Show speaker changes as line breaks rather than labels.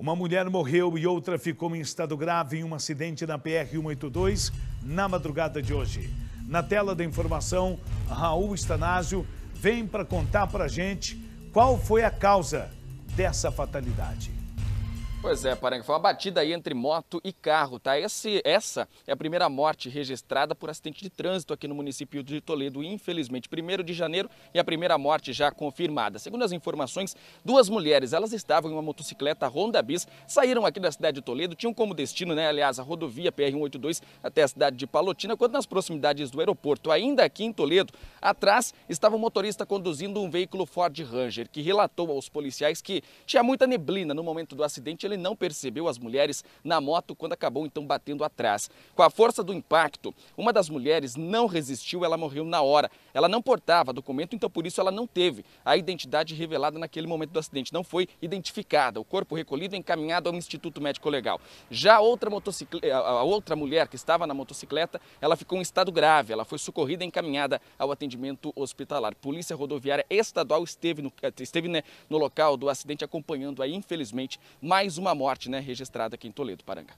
Uma mulher morreu e outra ficou em estado grave em um acidente na PR-182 na madrugada de hoje. Na tela da informação, Raul Stanásio vem para contar para a gente qual foi a causa dessa fatalidade.
Pois é, Paranga, foi uma batida aí entre moto e carro, tá? Esse, essa é a primeira morte registrada por acidente de trânsito aqui no município de Toledo, infelizmente. Primeiro de janeiro e a primeira morte já confirmada. Segundo as informações, duas mulheres, elas estavam em uma motocicleta Honda Bis, saíram aqui da cidade de Toledo, tinham como destino, né, aliás, a rodovia PR-182 até a cidade de Palotina, quando nas proximidades do aeroporto, ainda aqui em Toledo, atrás estava um motorista conduzindo um veículo Ford Ranger, que relatou aos policiais que tinha muita neblina no momento do acidente ele não percebeu as mulheres na moto quando acabou então batendo atrás. Com a força do impacto, uma das mulheres não resistiu, ela morreu na hora. Ela não portava documento, então por isso ela não teve a identidade revelada naquele momento do acidente. Não foi identificada. O corpo recolhido e encaminhado ao Instituto Médico Legal. Já outra, motocicleta, a outra mulher que estava na motocicleta, ela ficou em estado grave. Ela foi socorrida e encaminhada ao atendimento hospitalar. Polícia Rodoviária Estadual esteve no, esteve, né, no local do acidente acompanhando aí, infelizmente, mais uma morte né, registrada aqui em Toledo, Paranga.